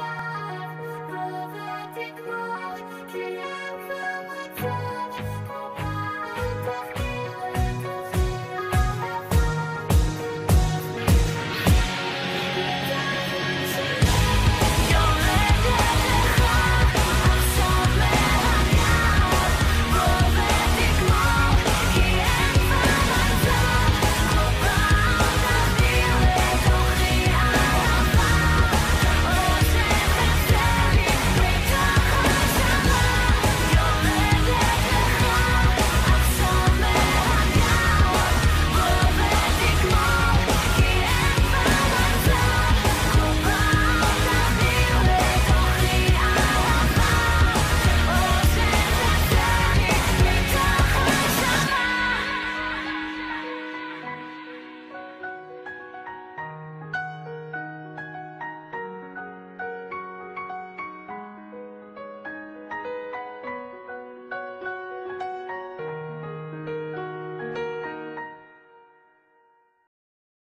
안녕.